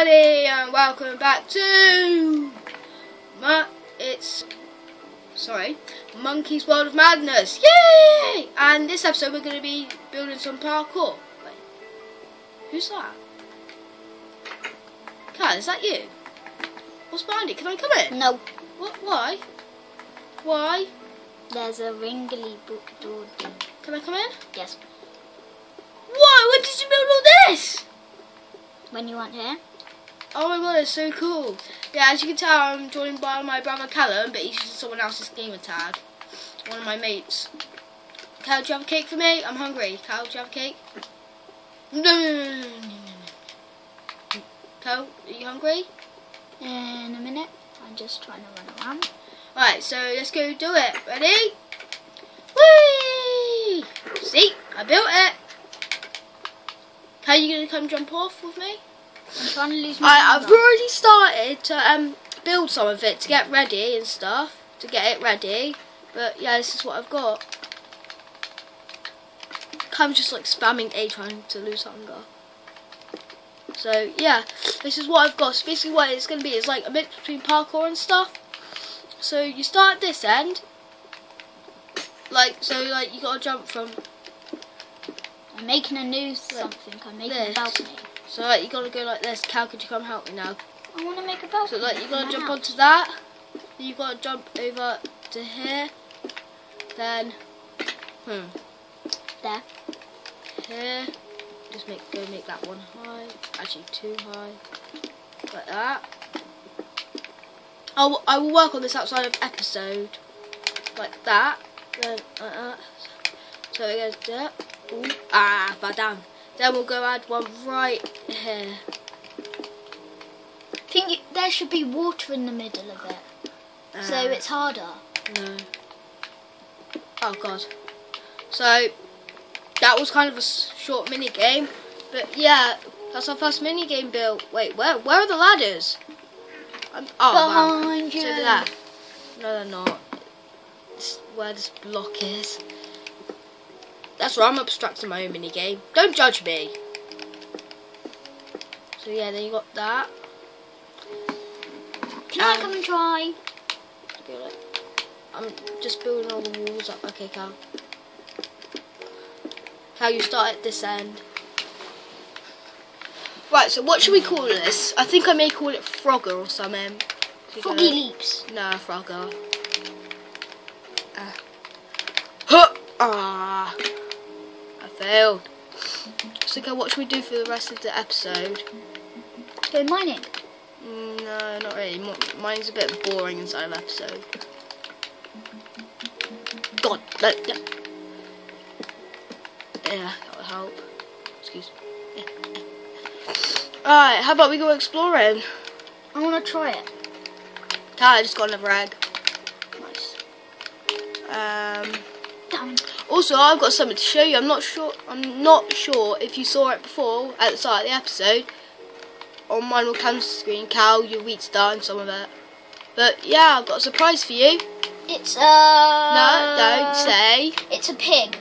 everybody, and welcome back to Ma it's sorry, Monkey's World of Madness. Yay! And this episode we're going to be building some parkour. Wait, who's that? Kat, is that you? What's behind it? Can I come in? No, What? Why? Why? there's a ringly boot door. Can I come in? Yes, Whoa! When did you build all this? when you want here. Oh my god, it's so cool. Yeah, as you can tell, I'm joined by my brother Callum, but he's using someone else's gamer tag. One of my mates. Cal, do you have a cake for me? I'm hungry. Cal, do you have a cake? No, no, no, no, no, no. Cal, are you hungry? In a minute, I'm just trying to run around. Alright, so let's go do it. Ready? Whee! See? I built it. Cal, you gonna come jump off with me? I'm trying to lose my I, I've already started to um, build some of it to get ready and stuff, to get it ready. But yeah, this is what I've got. I'm just like spamming A trying to lose hunger. So yeah, this is what I've got. So basically what it's going to be is like a mix between parkour and stuff. So you start at this end. Like, so like you got to jump from I'm making a new something. I'm making This. a balcony. So like you gotta go like this. Cal, could you come help me now? I want to make a balcony. So like you gotta jump onto that. You gotta jump over to here. Then, hmm, there. here. Just make go make that one high. Actually, too high. Like that. I will, I will work on this outside of episode. Like that. Then like that. So it goes there. Ooh, ah, fell down. Then we'll go add one right here. I think you, there should be water in the middle of it, so Ah. it's harder. No. Oh god. So that was kind of a short mini game, but yeah, that's our first mini game built. Wait, where where are the ladders? I'm, oh. Behind To you. left. No, they're not. It's where this block is. That's right. I'm obstructing my own mini game. Don't judge me. So yeah, then you got that. Can I Um, come and try? I'm just building all the walls up. Okay, Cal. Cal, you start at this end. Right, so what should we call this? I think I may call it Frogger or something. Froggy go- leaps. No, Frogger. Uh. Huh! Ah! I failed. So, Cal, what should we do for the rest of the episode? Go mining. Mm, No, not really. Mine's a bit boring inside of episode. God, no, no. Yeah, that would help. Excuse me. Alright, how about we go exploring? I want to try it. Ah, I just got another egg. Also, I've got something to show you. I'm not sure. I'm not sure if you saw it before at the start of the episode. On my will come screen, Cal, your wheat's done, some of it. But yeah, I've got a surprise for you. It's a. No, don't say. It's a pig.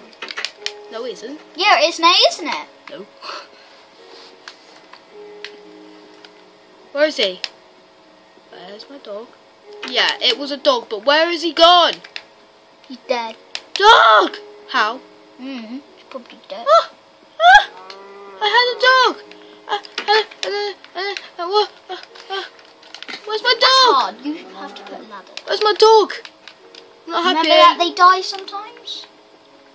No, it isn't. Yeah, it is now, isn't it? No. Where is he? Where's my dog? Yeah, it was a dog, but where is he gone? He's dead. Dog! How? Hmm. He's probably dead. Ah! Ah! I had a dog! Wha- ah, ah. Where's my That's dog? hard. You have to put a ladder. Where's my dog? I'm not Remember happy. that they die sometimes?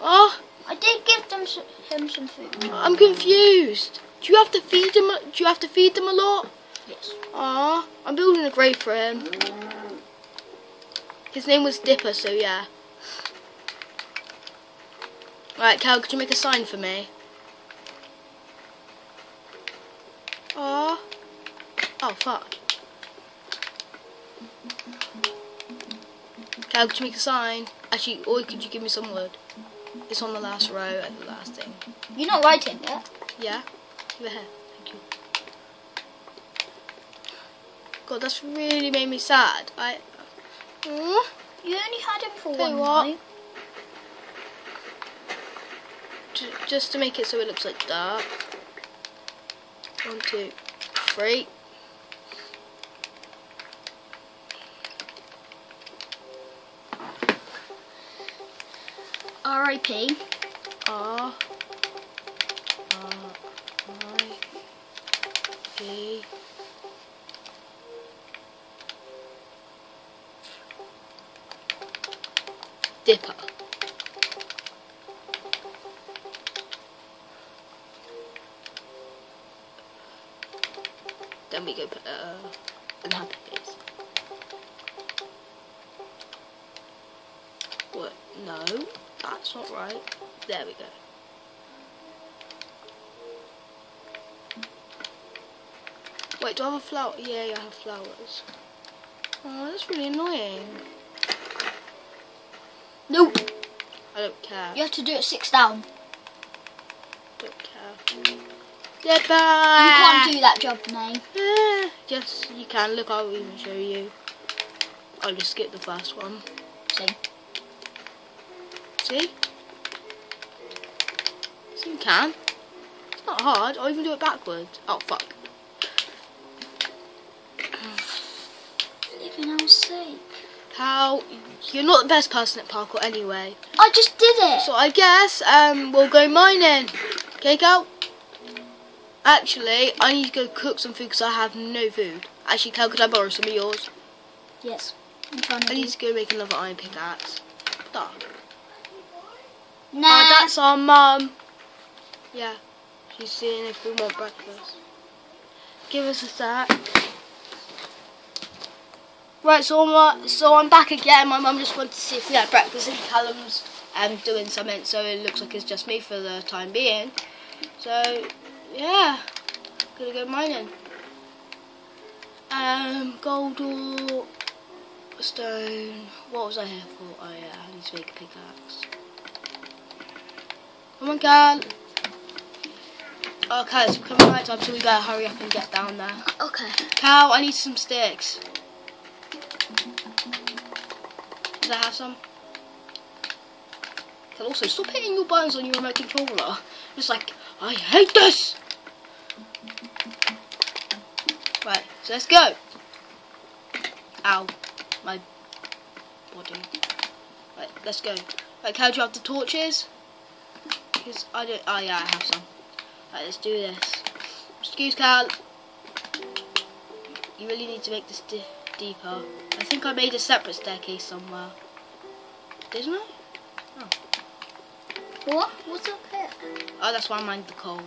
Oh, I did give them s him some food. I'm confused. Do you have to feed them? Do you have to feed them a lot? Yes. Ah, I'm building a grave for him. His name was Dipper, so yeah. Right, Cal, could you make a sign for me? Ah. Oh, fuck. Cal, could you make a sign? Actually, or could you give me some wood? It's on the last row at the last thing. You're not writing yet. Yeah? Give it here. Thank you. God, that's really made me sad. I. Mm. You only had him for Tell one night just to make it so it looks like that. One, two, three. R.I.P. R. R. I. P. Dipper. Then we go put uh, happy face. What? No, that's not right. There we go. Wait, do I have a flower? Yeah, yeah, I have flowers. Oh, that's really annoying. Nope. I don't care. you have to do it six down. Don't care. Dipper! You can't do that job, Nay. Eh, yes, you can. Look, I'll even show you. I'll just skip the first one. See? See? So you can. It's not hard. I'll even do it backwards. Oh, fuck. Living our sake. How? you're not the best person at parkour anyway. I just did it. So I guess um we'll go mining. Okay, Cal? Actually, I need to go cook some food because I have no food. Actually, Cal, could I borrow some of yours? yes. I'm trying to I do. need to go make another iron pickaxe. Duh. Nah. Oh, that's our mum. Yeah, she's seeing if we want breakfast. Give us a sec. Right, so I'm, uh, so I'm back again. My mum just wanted to see if we had breakfast and Callum's um, doing something, so it looks like it's just me for the time being. So, yeah, gonna go mining. Um, gold or stone. What was I here for? Oh yeah, I need to make a pickaxe. Come on, Cal. Okay, it's becoming night time, so we better hurry up and get down there. Okay. Cow, I need some sticks. Does I have some? Cal, also, stop hitting your buttons on your remote controller. It's like, I hate this! Right, so let's go. Ow, my body. Right, let's go. Right, Cal, do you have the torches? Because I don't, oh yeah, I have some. Right, let's do this. Excuse Cal. You really need to make this di deeper. I think I made a separate staircase somewhere. Didn't I? Oh. What? What's up here? Oh, that's why I mined the coal.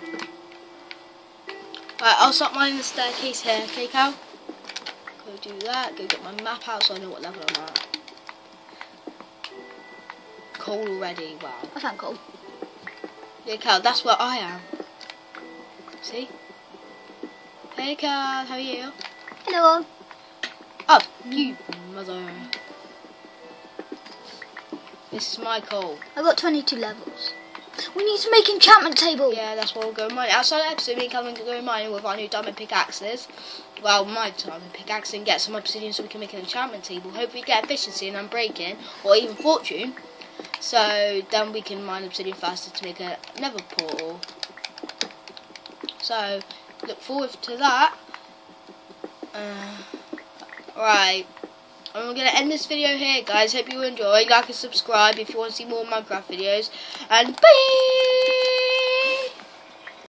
Right, I'll start mining the staircase here, okay, Cal? Go do that. Go get my map out so I know what level I'm at. Coal already, wow. I found gold. Yeah, Cal, that's where I am. See? Hey, Cal, how are you? Hello. Oh, you mother. This is my coal. I've got 22 levels. We need to make enchantment table. Yeah, that's what we'll go mining. Outside the episode, me and Calvin go mining with our new diamond pickaxes. Well, my diamond pickaxe and get some obsidian so we can make an enchantment table. Hopefully get efficiency and unbreaking, or even fortune. So then we can mine obsidian faster to make a nether portal. So, look forward to that. Uh, right. We're going to end this video here, guys. Hope you enjoy. Like and subscribe if you want to see more Minecraft videos. And bye!